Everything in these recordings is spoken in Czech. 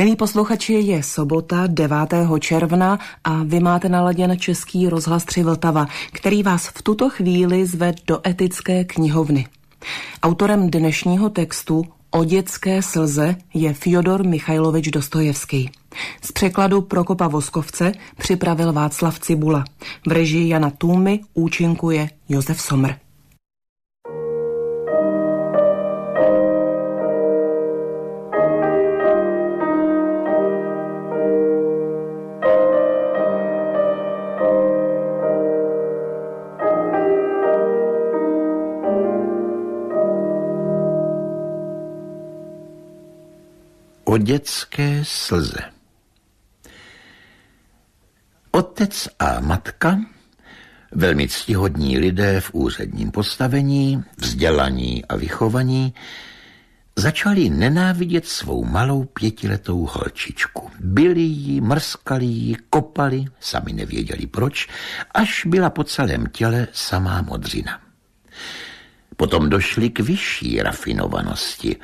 Milí posluchači, je sobota 9. června a vy máte naladěn Český rozhlas 3 Vltava, který vás v tuto chvíli zve do etické knihovny. Autorem dnešního textu O dětské slze je Fyodor Michajlovič Dostojevský. Z překladu Prokopa Voskovce připravil Václav Cibula. V režii Jana Tůmy účinkuje Josef Somr. O dětské slze. Otec a matka, velmi ctihodní lidé v úředním postavení, vzdělaní a vychovaní, začali nenávidět svou malou pětiletou holčičku. Byli jí, mrskali jí, kopali, sami nevěděli proč, až byla po celém těle samá modřina. Potom došli k vyšší rafinovanosti,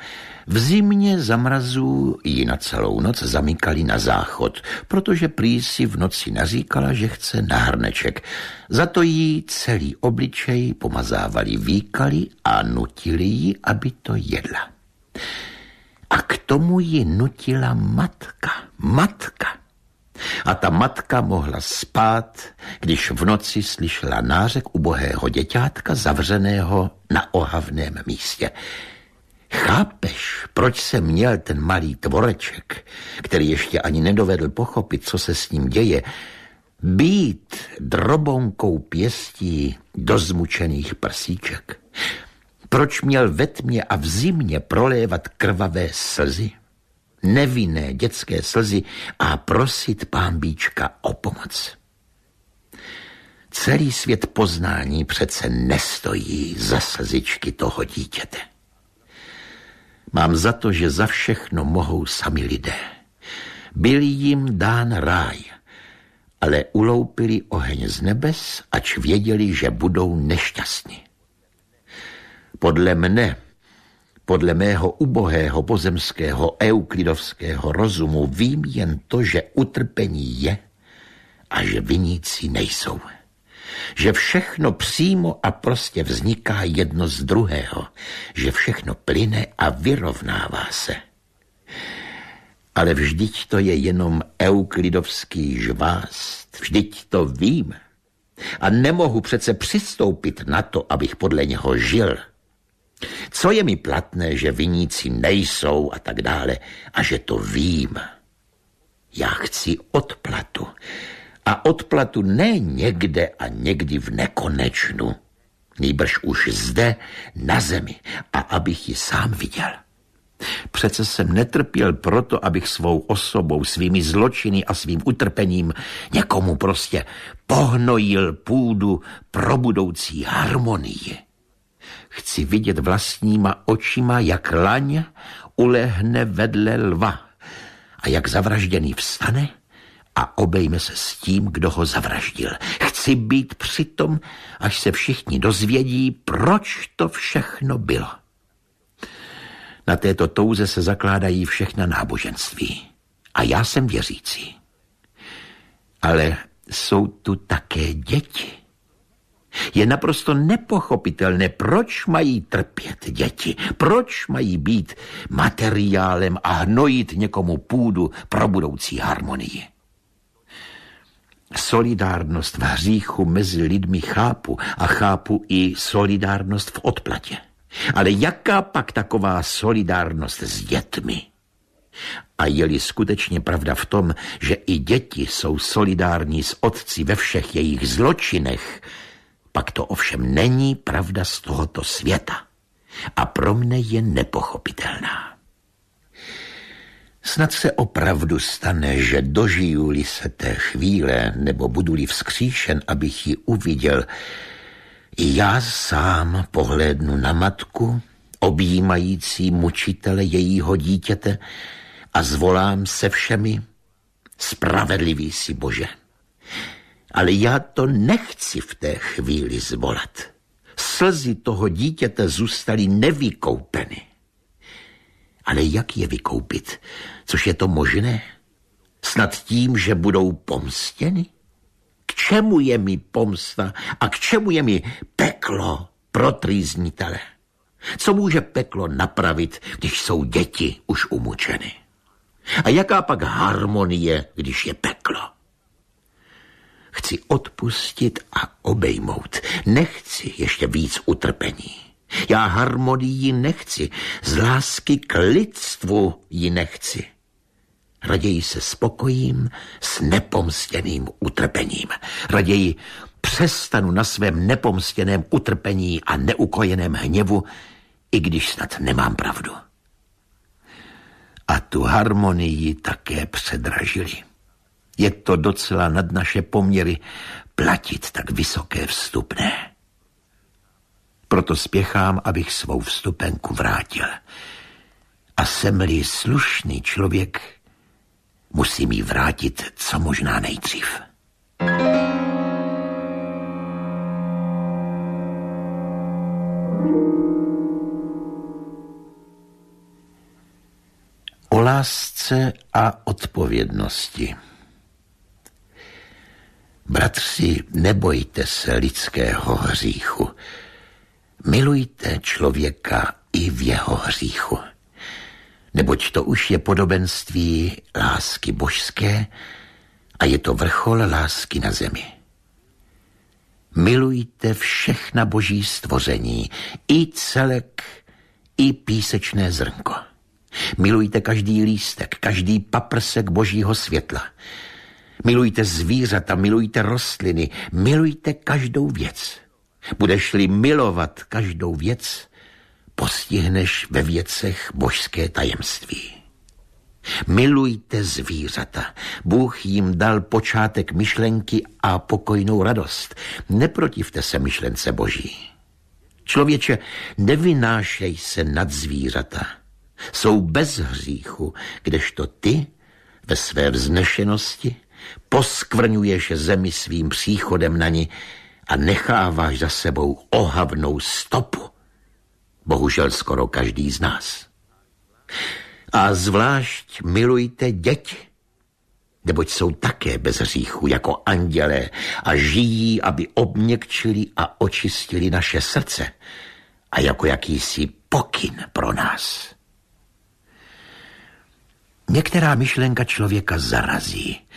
v zimě zamrazů ji na celou noc zamykali na záchod, protože prý si v noci naříkala, že chce na hrneček. Za to jí celý obličej pomazávali výkali a nutili ji, aby to jedla. A k tomu ji nutila matka. Matka. A ta matka mohla spát, když v noci slyšela nářek ubohého děťátka zavřeného na ohavném místě. Chápeš, proč se měl ten malý tvoreček, který ještě ani nedovedl pochopit, co se s ním děje, být drobonkou pěstí do zmučených prsíček? Proč měl ve tmě a v zimě prolévat krvavé slzy? Nevinné dětské slzy a prosit pámbíčka o pomoc? Celý svět poznání přece nestojí za slzičky toho dítěte. Mám za to, že za všechno mohou sami lidé. Byl jim dán ráj, ale uloupili oheň z nebes, ač věděli, že budou nešťastní. Podle mne, podle mého ubohého pozemského euklidovského rozumu vím jen to, že utrpení je a že viníci nejsou že všechno přímo a prostě vzniká jedno z druhého, že všechno plyne a vyrovnává se. Ale vždyť to je jenom euklidovský žvást, vždyť to vím. A nemohu přece přistoupit na to, abych podle něho žil. Co je mi platné, že viníci nejsou a tak dále, a že to vím. Já chci odplatu, a odplatu ne někde a někdy v nekonečnu, nýbrž už zde na zemi a abych ji sám viděl. Přece jsem netrpěl proto, abych svou osobou, svými zločiny a svým utrpením někomu prostě pohnojil půdu pro budoucí harmonii. Chci vidět vlastníma očima, jak laň ulehne vedle lva a jak zavražděný vstane a obejme se s tím, kdo ho zavraždil. Chci být přitom, až se všichni dozvědí, proč to všechno bylo. Na této touze se zakládají všechna náboženství. A já jsem věřící. Ale jsou tu také děti. Je naprosto nepochopitelné, proč mají trpět děti, proč mají být materiálem a hnojit někomu půdu pro budoucí harmonii. Solidárnost v hříchu mezi lidmi chápu a chápu i solidárnost v odplatě. Ale jaká pak taková solidárnost s dětmi? A je-li skutečně pravda v tom, že i děti jsou solidární s otci ve všech jejich zločinech, pak to ovšem není pravda z tohoto světa. A pro mne je nepochopitelná. Snad se opravdu stane, že dožiju-li se té chvíle, nebo budu-li vzkříšen, abych ji uviděl, já sám pohlédnu na matku, objímající mučitele jejího dítěte a zvolám se všemi, spravedlivý si Bože. Ale já to nechci v té chvíli zvolat. Slzy toho dítěte zůstaly nevykoupeny Ale jak je vykoupit? Což je to možné? Snad tím, že budou pomstěny? K čemu je mi pomsta a k čemu je mi peklo pro trýznitele? Co může peklo napravit, když jsou děti už umučeny? A jaká pak harmonie, když je peklo? Chci odpustit a obejmout. Nechci ještě víc utrpení. Já harmonii nechci, z lásky k lidstvu ji nechci. Raději se spokojím s nepomstěným utrpením. Raději přestanu na svém nepomstěném utrpení a neukojeném hněvu, i když snad nemám pravdu. A tu harmonii také předražili. Je to docela nad naše poměry platit tak vysoké vstupné. Proto spěchám, abych svou vstupenku vrátil. A jsem-li slušný člověk, musím ji vrátit co možná nejdřív. O lásce a odpovědnosti. Bratři, nebojte se lidského hříchu. Milujte člověka i v jeho hříchu. Neboť to už je podobenství lásky božské a je to vrchol lásky na zemi. Milujte všechna boží stvoření, i celek, i písečné zrnko. Milujte každý lístek, každý paprsek božího světla. Milujte zvířata, milujte rostliny, milujte každou věc. Budeš-li milovat každou věc, postihneš ve věcech božské tajemství. Milujte zvířata. Bůh jim dal počátek myšlenky a pokojnou radost. Neprotivte se myšlence boží. Člověče, nevynášej se nad zvířata. Jsou bez hříchu, kdežto ty ve své vznešenosti poskvrňuješ zemi svým příchodem na ní a necháváš za sebou ohavnou stopu. Bohužel skoro každý z nás. A zvlášť milujte děti, neboť jsou také bez hříchu jako andělé a žijí, aby obměkčili a očistili naše srdce a jako jakýsi pokyn pro nás. Některá myšlenka člověka zarazí,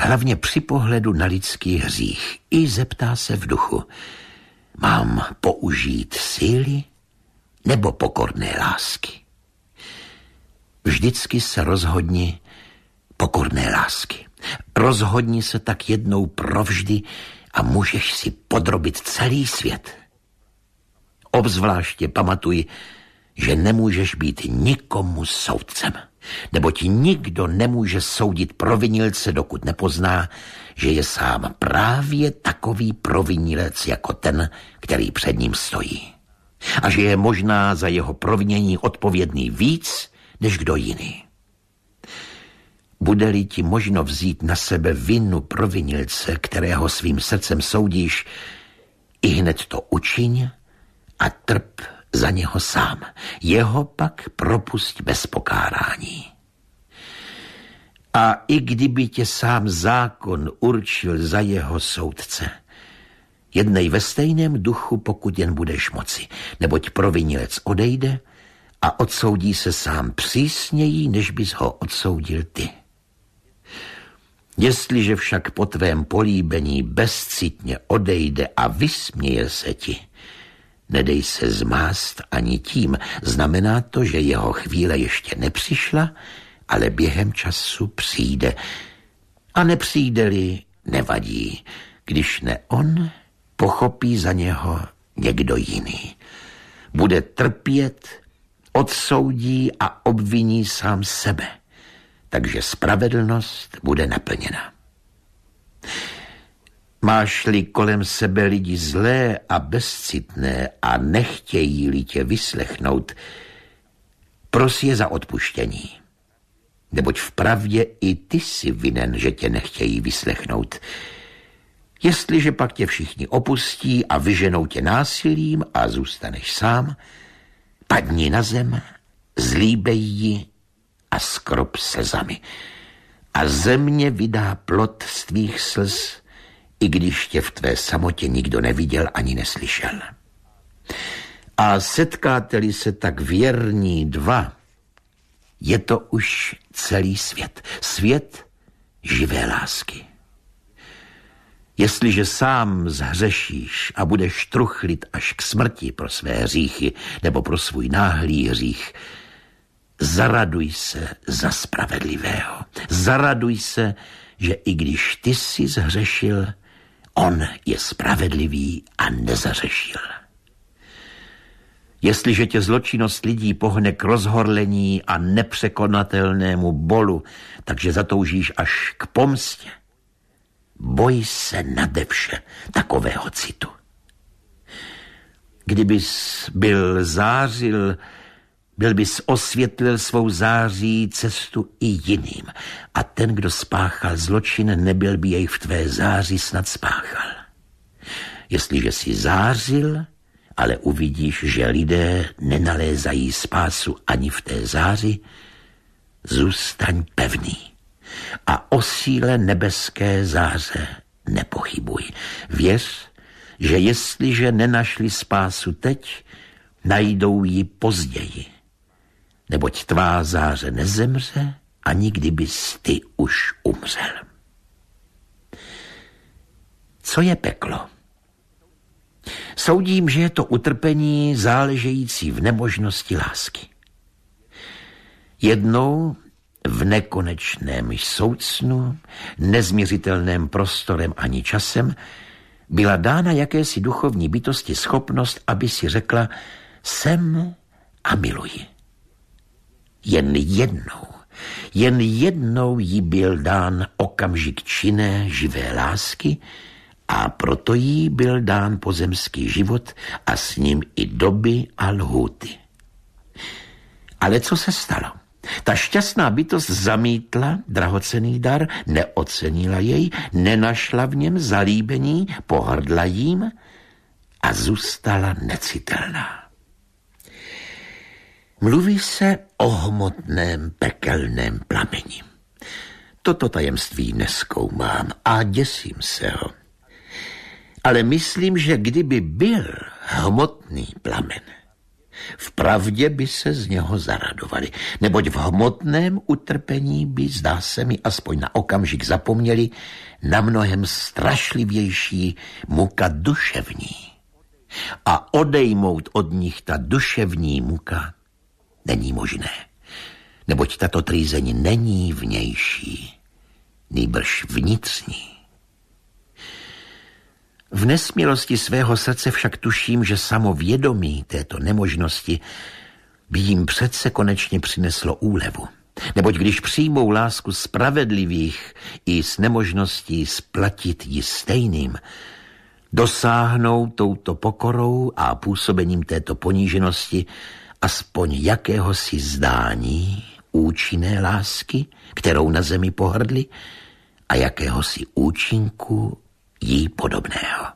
hlavně při pohledu na lidský hřích, i zeptá se v duchu, mám použít síly nebo pokorné lásky? Vždycky se rozhodni pokorné lásky. Rozhodni se tak jednou provždy a můžeš si podrobit celý svět. Obzvláště pamatuj, že nemůžeš být nikomu soudcem neboť nikdo nemůže soudit provinilce, dokud nepozná, že je sám právě takový provinilec jako ten, který před ním stojí. A že je možná za jeho provinění odpovědný víc, než kdo jiný. Bude-li ti možno vzít na sebe vinu provinilce, kterého svým srdcem soudíš, i hned to učiň a trp za něho sám. Jeho pak propust bez pokárání. A i kdyby tě sám zákon určil za jeho soudce, jednej ve stejném duchu, pokud jen budeš moci, neboť provinilec odejde a odsoudí se sám přísněji, než bys ho odsoudil ty. Jestliže však po tvém políbení bezcitně odejde a vysměje se ti, Nedej se zmást ani tím. Znamená to, že jeho chvíle ještě nepřišla, ale během času přijde. A nepřijde-li, nevadí. Když ne on, pochopí za něho někdo jiný. Bude trpět, odsoudí a obviní sám sebe. Takže spravedlnost bude naplněna. Máš-li kolem sebe lidi zlé a bezcitné a nechtějí-li tě vyslechnout, pros je za odpuštění. Neboť v pravdě i ty si vinen, že tě nechtějí vyslechnout. Jestliže pak tě všichni opustí a vyženou tě násilím a zůstaneš sám, padni na zem zlíbej ji a skrop sezami. A země vydá plot z tvých slz, i když tě v tvé samotě nikdo neviděl ani neslyšel. A setkáte-li se tak věrní dva, je to už celý svět. Svět živé lásky. Jestliže sám zhřešíš a budeš truchlit až k smrti pro své hříchy nebo pro svůj náhlý hřích, zaraduj se za spravedlivého. Zaraduj se, že i když ty jsi zhřešil, on je spravedlivý a nezařešil. Jestliže tě zločinnost lidí pohne k rozhorlení a nepřekonatelnému bolu, takže zatoužíš až k pomstě, boj se nade vše takového citu. Kdybys byl zářil, byl bys osvětlil svou září cestu i jiným a ten, kdo spáchal zločin, nebyl by jej v tvé záři snad spáchal. Jestliže si zářil, ale uvidíš, že lidé nenalézají spásu ani v té záři, zůstaň pevný a o síle nebeské záře nepochybuj. Věř, že jestliže nenašli spásu teď, najdou ji později. Neboť tvá záře nezemře, ani kdybys ty už umřel. Co je peklo? Soudím, že je to utrpení záležející v nemožnosti lásky. Jednou v nekonečném soucnu, nezměřitelném prostorem ani časem, byla dána jakési duchovní bytosti schopnost, aby si řekla jsem a miluji. Jen jednou, jen jednou jí byl dán okamžik činné živé lásky, a proto jí byl dán pozemský život a s ním i doby a lhuty. Ale co se stalo? Ta šťastná bytost zamítla drahocený dar, neocenila jej, nenašla v něm zalíbení, pohrdla jím a zůstala necitelná. Mluví se o hmotném pekelném plameni. Toto tajemství neskoumám a děsím se ho. Ale myslím, že kdyby byl hmotný plamen, Vpravdě by se z něho zaradovali, neboť v hmotném utrpení by, zdá se mi, aspoň na okamžik zapomněli na mnohem strašlivější muka duševní. A odejmout od nich ta duševní muka není možné, neboť tato trýzeň není vnější, nýbrž vnitřní. V nesmělosti svého srdce však tuším, že samo vědomí této nemožnosti by jim přece konečně přineslo úlevu. Neboť když přijmou lásku spravedlivých i s nemožností splatit ji stejným, dosáhnou touto pokorou a působením této poníženosti aspoň jakéhosi zdání účinné lásky, kterou na zemi pohrdli, a jakéhosi účinku jí podobného.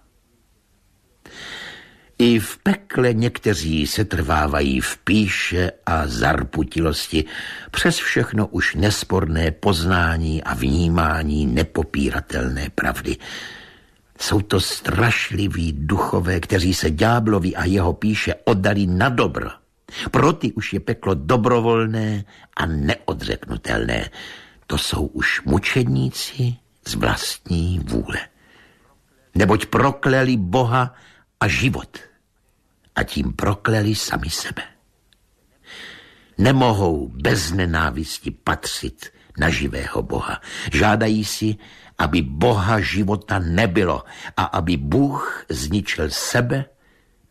I v pekle někteří se trvávají v píše a zarputilosti přes všechno už nesporné poznání a vnímání nepopíratelné pravdy. Jsou to strašliví duchové, kteří se ďáblovi a jeho píše oddali na dobro. Pro ty už je peklo dobrovolné a neodřeknutelné. To jsou už mučedníci z vlastní vůle neboť prokleli Boha a život a tím prokleli sami sebe. Nemohou bez nenávisti patřit na živého Boha. Žádají si, aby Boha života nebylo a aby Bůh zničil sebe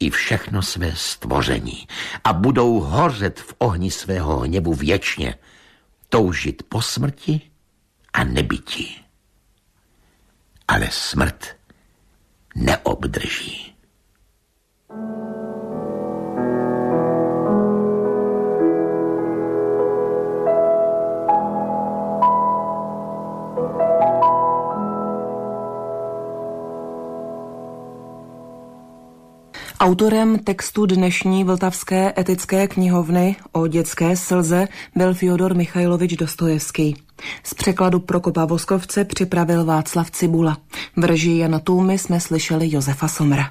i všechno své stvoření a budou hořet v ohni svého hněvu věčně, toužit po smrti a nebytí. Ale smrt neobdrží. Autorem textu dnešní Vltavské etické knihovny o dětské slze byl Fyodor Michajlovič Dostojevský. Z překladu Prokopa Voskovce připravil Václav Cibula. V režii Jana Tůmy jsme slyšeli Josefa Somra.